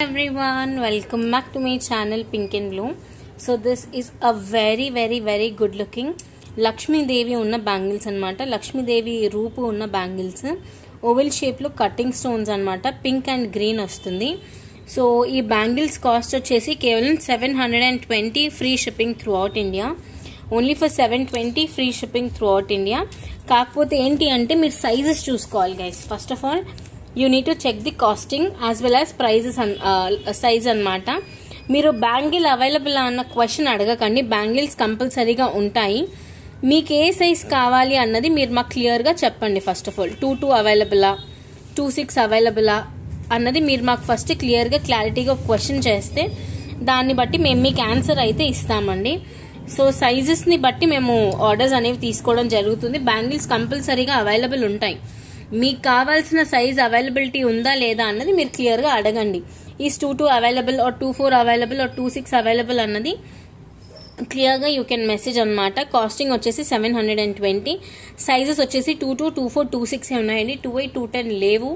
everyone welcome back to my channel pink and blue so this is a very very very good looking Lakshmidevi ఉన్న bangles అనమాట లక్ష్మీదేవి రూపు ఉన్న bangles oval షేప్లో cutting stones అనమాట pink and green వస్తుంది. So ఈ bangles cost వచ్చేసి కేవలం seven hundred and twenty free shipping throughout India only for seven twenty free shipping throughout India కాకపోతే ఏంటి అంటే మీరు సైజెస్ చూసుకోవాలి guys first of all you need to check the casting as well as prices size అనమాట మీరు bangle available అన్న question అడగకండి. Bangles కంపల్సరీగా ఉంటాయి. మీకు ఏ సైజ్ కావాలి అన్నది మీరు మాకు క్లియర్గా చెప్పండి first of all. Two two అవైలబులా two six అవైలబులా అన్నది మీరు మాకు ఫస్ట్ క్లియర్గా క్లారిటీగా క్వశ్చన్ చేస్తే దాన్ని బట్టి మేము మీకు ఆన్సర్ అయితే ఇస్తామండి. సో సైజెస్ని బట్టి మేము ఆర్డర్స్ అనేవి తీసుకోవడం జరుగుతుంది. బ్యాంగిల్స్ కంపల్సరీగా అవైలబుల్ ఉంటాయి. మీకు కావాల్సిన సైజ్ అవైలబిలిటీ ఉందా లేదా అన్నది మీరు క్లియర్గా అడగండి. ఈ two two available or two four available or two six available అన్నది క్లియర్గా యూ కెన్ మెసేజ్ అనమాట కాస్టింగ్ వచ్చేసి seven hundred and twenty sizes వచ్చేసి two two two four two six ఉన్నాయండి. టూ ఎయిట్ టూ టెన్ లేవు.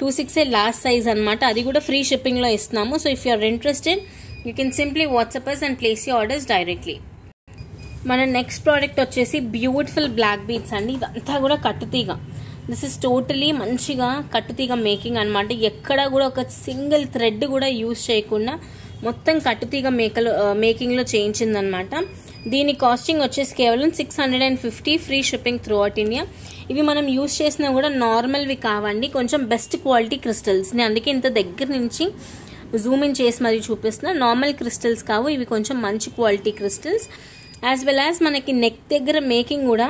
టూ సిక్సే last size అనమాట అది కూడా ఫ్రీ షిప్పింగ్లో ఇస్తున్నాము. So if you are interested you can simply WhatsApp us and place you orders directly మన నెక్స్ట్ ప్రోడక్ట్ వచ్చేసి బ్యూటిఫుల్ బ్లాక్ బీట్స్ అండి. ఇదంతా కూడా కట్టుతీగా. దిస్ ఇస్ టోటలీ మంచిగా కట్టుతీగ మేకింగ్ అనమాట ఎక్కడ కూడా ఒక సింగిల్ థ్రెడ్ కూడా యూజ్ చేయకుండా మొత్తం కట్టుతీగ మేకలు మేకింగ్లో చేయించిందనమాట దీని కాస్టింగ్ వచ్చేసి కేవలం six hundred and fifty free shipping throughout India ఇవి మనం యూజ్ చేసినా కూడా నార్మల్వి కావండి. కొంచెం బెస్ట్ క్వాలిటీ క్రిస్టల్స్ నేను అందుకే ఇంత దగ్గర నుంచి జూమ్ ఇన్ చేసి మరీ చూపిస్తున్నా. నార్మల్ క్రిస్టల్స్ కావు. ఇవి కొంచెం మంచి quality crystals as well as మనకి నెక్ దగ్గర మేకింగ్ కూడా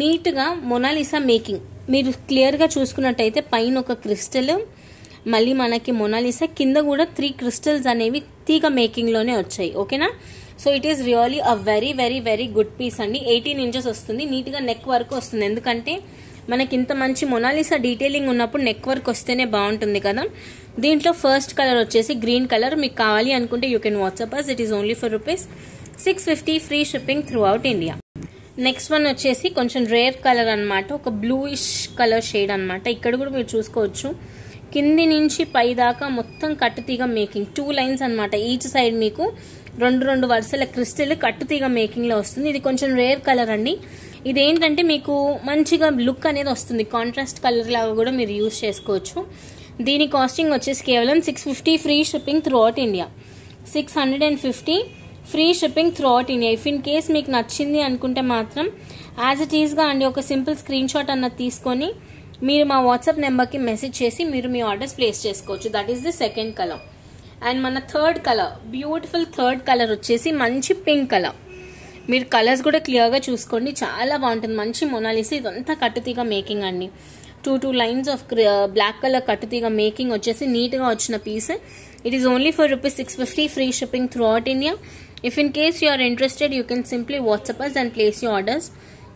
నీట్గా మొనాలిసా మేకింగ్ మీరు క్లియర్గా చూసుకున్నట్టయితే పైన ఒక క్రిస్టల్ మళ్ళీ మనకి మొనాలిసా. కింద కూడా త్రీ క్రిస్టల్స్ అనేవి తీగ మేకింగ్లోనే వచ్చాయి. ఓకేనా so it is really uh very very very good piece అండి. ఎయిటీన్ ఇంచెస్ వస్తుంది. నీట్గా నెక్ వరకు వస్తుంది. ఎందుకంటే మనకి ఇంత మంచి మొనాలిసా డీటెయిలింగ్ ఉన్నప్పుడు నెక్ వర్క్ వస్తేనే బాగుంటుంది కదా? దీంట్లో ఫస్ట్ కలర్ వచ్చేసి గ్రీన్ కలర్ మీకు కావాలి అనుకుంటే you can WhatsApp us it is only for rupees six fifty free shipping throughout India next one వచ్చేసి కొంచెం రేర్ కలర్ అనమాట ఒక బ్లూయిష్ కలర్ షేడ్ అనమాట ఇక్కడ కూడా మీరు చూసుకోవచ్చు. కింది నుంచి పై దాకా మొత్తం కట్టుతీగ మేకింగ్ టూ లైన్స్ అనమాట ఈచ్ సైడ్ మీకు రెండు రెండు వరుసల క్రిస్టల్ కట్టుతీగ మేకింగ్లో వస్తుంది. ఇది కొంచెం రేర్ కలర్ అండి. ఇదేంటంటే మీకు మంచిగా లుక్ అనేది వస్తుంది. కాంట్రాస్ట్ కలర్ లాగా కూడా మీరు యూజ్ చేసుకోవచ్చు. దీని కాస్టింగ్ వచ్చేసి కేవలం six fifty free shipping throughout India six hundred and fifty free shipping throughout India if in case మీకు నచ్చింది అనుకుంటే మాత్రం యాజ్ ఇట్ ఈస్గా అండి ఒక సింపుల్ స్క్రీన్ షాట్ అన్నది తీసుకొని మీరు మా వాట్సాప్ నెంబర్కి మెసేజ్ చేసి మీరు మీ ఆర్డర్స్ ప్లేస్ చేసుకోవచ్చు. That is the second colour and మన third colour beautiful third colour వచ్చేసి మంచి పింక్ కలర్ మీరు కలర్స్ కూడా క్లియర్గా చూసుకోండి. చాలా బాగుంటుంది. మంచి మొనాలిసి. ఇదంతా కట్టుతీగ మేకింగ్ అండి. Two two lines of black colour కట్టుతీగ making వచ్చేసి నీట్గా వచ్చిన piece it is only for rupees six fifty free shipping throughout India if in case you are interested you can simply WhatsApp us and place you orders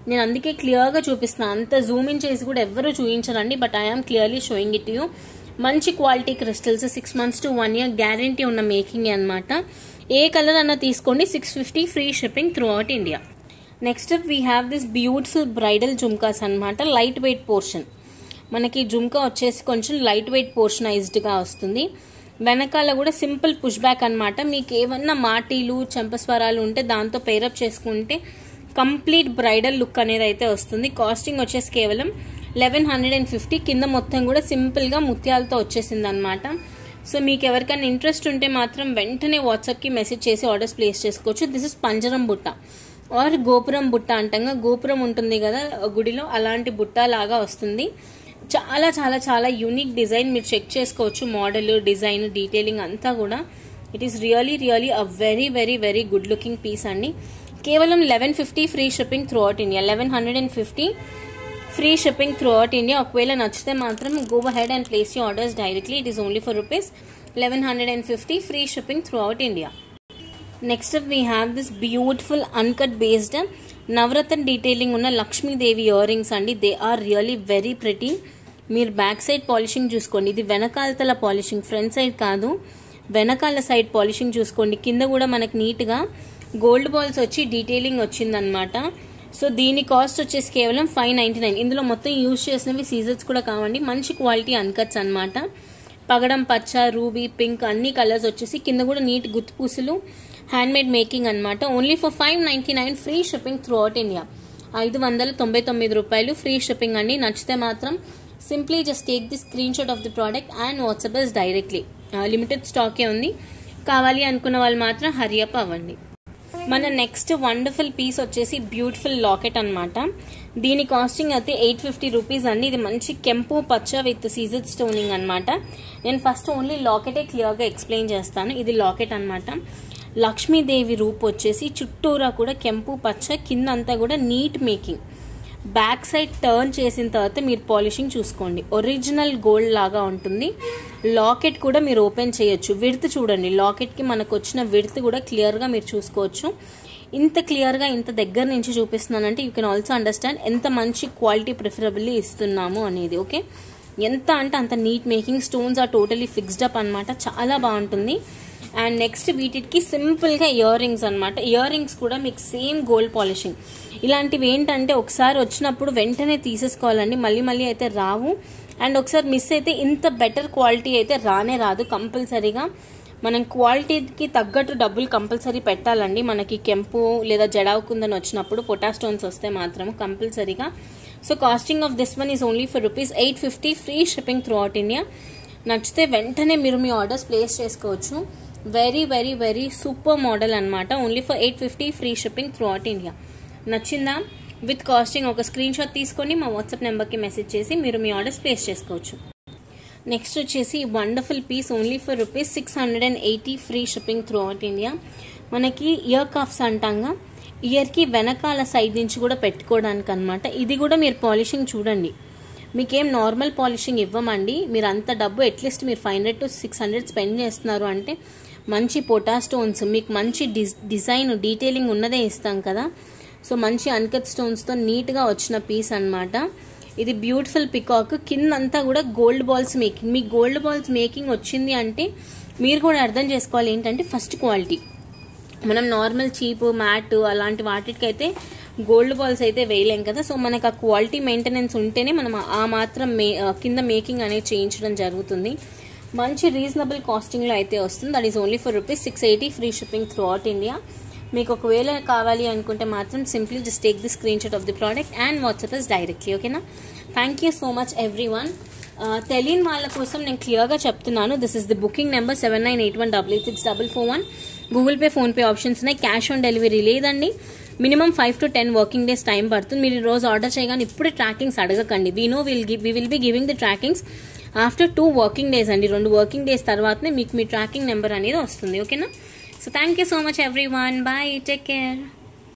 నేను అందుకే క్లియర్గా చూపిస్తున్నాను అంత Zoom in చేసి కూడా ఎవ్వరూ చూపించరండి but I am clearly showing it you మంచి quality crystals six months to one year guarantee ఉన్న మేకింగ్ అనమాట ఏ కలర్ అన్న తీసుకోండి six fifty free shipping throughout India next we have this beautiful bridal jhumkas అనమాట లైట్ వెయిట్ పోర్షన్ మనకి జుమ్కా వచ్చేసి కొంచెం లైట్ వెయిట్ పోర్షనైజ్డ్గా వస్తుంది. వెనకాల కూడా సింపుల్ పుష్ బ్యాక్ అనమాట మీకు ఏమన్నా మాటీలు చెంపస్వరాలు ఉంటే దాంతో పేరప్ చేసుకుంటే కంప్లీట్ బ్రైడల్ లుక్ అనేది అయితే వస్తుంది. కాస్టింగ్ వచ్చేసి కేవలం లెవెన్ హండ్రెడ్ అండ్ ఫిఫ్టీ కింద మొత్తం కూడా సింపుల్గా ముత్యాలతో వచ్చేసింది అనమాట సో మీకు ఎవరికైనా ఇంట్రెస్ట్ ఉంటే మాత్రం వెంటనే వాట్సాప్కి మెసేజ్ చేసి ఆర్డర్స్ ప్లేస్ చేసుకోవచ్చు. దిస్ ఇస్ పంజరం బుట్ట. ఆర్ గోపురం బుట్ట అంటంగా గోపురం ఉంటుంది కదా గుడిలో అలాంటి బుట్ట లాగా వస్తుంది. చాలా చాలా చాలా యూనిక్ డిజైన్ మీరు చెక్ చేసుకోవచ్చు. మోడల్ డిజైన్ డీటెయిలింగ్ అంతా కూడా. It is really really uh very very very good looking piece అండి. కేవలం eleven fifty free shipping throughout India eleven hundred and fifty free shipping throughout India ఒకవేళ నచ్చితే మాత్రం go ahead and place you orders directly it is only for rupees eleven hundred and fifty free shipping throughout India next we have this beautiful uncut based navaratna detailing ఉన్న Lakshmidevi ear rings అండి. They are really very pretty మీరు back side polishing చూసుకోండి. ఇది వెనకాలతల polishing front side కాదు. వెనకాల side polishing చూసుకోండి. కింద కూడా మనకు నీట్గా గోల్డ్ బాల్స్ వచ్చి డీటెయిలింగ్ వచ్చిందనమాట సో దీని కాస్ట్ వచ్చేసి కేవలం ఫైవ్ నైంటీ నైన్ ఇందులో మొత్తం యూజ్ చేసినవి సీజర్స్ కూడా కావండి. మంచి క్వాలిటీ అన్కట్స్ అనమాట పగడం పచ్చ రూబీ పింక్ అన్ని కలర్స్ వచ్చేసి కింద కూడా నీట్ గుత్తుపూసులు హ్యాండ్మేడ్ మేకింగ్ అనమాట only for five ninety nine free shipping throughout India ఐదు వందల తొంభై తొమ్మిది రూపాయలు ఫ్రీ షిప్పింగ్ అండి. నచ్చితే మాత్రం simply just take the screenshot of the product and WhatsApp us directly limited స్టాకే ఉంది. కావాలి అనుకున్న వాళ్ళు మాత్రం హరియప్ అవ్వండి. మన నెక్స్ట్ వండర్ఫుల్ పీస్ వచ్చేసి బ్యూటిఫుల్ లాకెట్ అనమాట దీని కాస్టింగ్ అయితే ఎయిట్ ఫిఫ్టీ రూపీస్ అండి. ఇది మంచి కెంపు పచ్చ విత్ సీజర్ స్టోనింగ్ అనమాట నేను ఫస్ట్ ఓన్లీ లాకెటే క్లియర్గా ఎక్స్ప్లెయిన్ చేస్తాను. ఇది లాకెట్ అనమాట లక్ష్మీదేవి రూప్ వచ్చేసి చుట్టూరా కూడా కెంపు పచ్చ కింద అంతా కూడా neat making back side turn చేసిన తర్వాత మీరు పాలిషింగ్ చూసుకోండి. ఒరిజినల్ గోల్డ్ లాగా ఉంటుంది. లాకెట్ కూడా మీరు ఓపెన్ చేయొచ్చు. విడత్ చూడండి. లాకెట్కి మనకు వచ్చిన విడత్ కూడా క్లియర్గా మీరు చూసుకోవచ్చు. ఇంత క్లియర్గా ఇంత దగ్గర నుంచి చూపిస్తున్నానంటే యూ కెన్ ఆల్సో అండర్స్టాండ్ ఎంత మంచి క్వాలిటీ ప్రిఫరబుల్లీ ఇస్తున్నాము అనేది ఓకే? ఎంత అంటే అంత neat making stones are totally fixed up అనమాట చాలా బాగుంటుంది. అండ్ నెక్స్ట్ వీటికి సింపుల్గా ఇయర్ రింగ్స్ అనమాట ఇయర్ రింగ్స్ కూడా మీకు సేమ్ గోల్డ్ పాలిషింగ్ ఇలాంటివి ఏంటంటే ఒకసారి వచ్చినప్పుడు వెంటనే తీసేసుకోవాలండి. మళ్ళీ మళ్ళీ అయితే రావు. అండ్ ఒకసారి మిస్ అయితే ఇంత బెటర్ క్వాలిటీ అయితే రానే రాదు కంపల్సరీగా. మనం క్వాలిటీకి తగ్గట్టు డబ్బులు కంపల్సరీ పెట్టాలండి. మనకి కెంపు లేదా జడావుకుందని వచ్చినప్పుడు పొటాస్టోన్స్ వస్తే మాత్రం కంపల్సరీగా. So casting of this one is only for rupees eight fifty free shipping throughout India. నచ్చితే వెంటనే మీరు మీ ఆర్డర్స్ ప్లేస్ చేసుకోవచ్చు. Very very very super model అనమాట only for eight fifty free shipping throughout India. నచ్చిందా? విత్ కాస్టింగ్ ఒక screen shot తీసుకొని మా వాట్సాప్ నెంబర్కి మెసేజ్ చేసి మీరు మీ ఆర్డర్స్ ప్లేస్ చేసుకోవచ్చు. నెక్స్ట్ వచ్చేసి wonderful piece only for rupees six hundred and eighty free shipping throughout India మనకి ఇయర్ కాఫ్స్ అంటాంగా ఇయర్కి వెనకాల సైడ్ నుంచి కూడా పెట్టుకోవడానికి అనమాట ఇది కూడా మీరు పాలిషింగ్ చూడండి. మీకేం నార్మల్ పాలిషింగ్ ఇవ్వమండి. మీరు అంత డబ్బు అట్లీస్ట్ మీరు five hundred to six hundred spend చేస్తున్నారు అంటే మంచి పొటా స్టోన్స్ మీకు మంచి డిజైన్ డీటెయిలింగ్ ఉన్నదే ఇస్తాం కదా. సో మంచి అన్కట్ స్టోన్స్తో నీట్గా వచ్చిన పీస్ అనమాట ఇది బ్యూటిఫుల్ పికాక్ కిందంతా కూడా గోల్డ్ బాల్స్ మేకింగ్ మీ గోల్డ్ బాల్స్ మేకింగ్ వచ్చింది అంటే మీరు కూడా అర్థం చేసుకోవాలి ఏంటంటే ఫస్ట్ క్వాలిటీ మనం నార్మల్ చీప్ మ్యాట్ అలాంటి వాటికైతే గోల్డ్ బాల్స్ అయితే వేయలేం కదా. సో మనకు ఆ క్వాలిటీ మెయింటెనెన్స్ ఉంటేనే మనం ఆ మాత్రం మే కింద మేకింగ్ అనేది చేయించడం జరుగుతుంది. మంచి రీజనబుల్ కాస్టింగ్లో అయితే వస్తుంది. That is only for rupees six eighty free shipping throughout India మీకు ఒకవేళ కావాలి అనుకుంటే మాత్రం simply just take the screenshot of the product and WhatsApp us directly ఓకేనా thank you so much everyone తెలియని వాళ్ళ కోసం నేను క్లియర్గా చెప్తున్నాను. This is the booking number seven nine eight one double eight six double four one Google Pay PhonePe options ఉన్నాయి. Cash on delivery లేదండి. Minimum five to ten working days time పడుతుంది. మీరు రోజు ఆర్డర్ చేయగానే ఇప్పుడే trackings అడగకండి. We no will give we will be giving the trackings after two working days అండి. రెండు working days తర్వాతనే మీకు మీ ట్రాకింగ్ నెంబర్ అనేది వస్తుంది ఓకేనా So thank you so much everyone. Bye. Take care.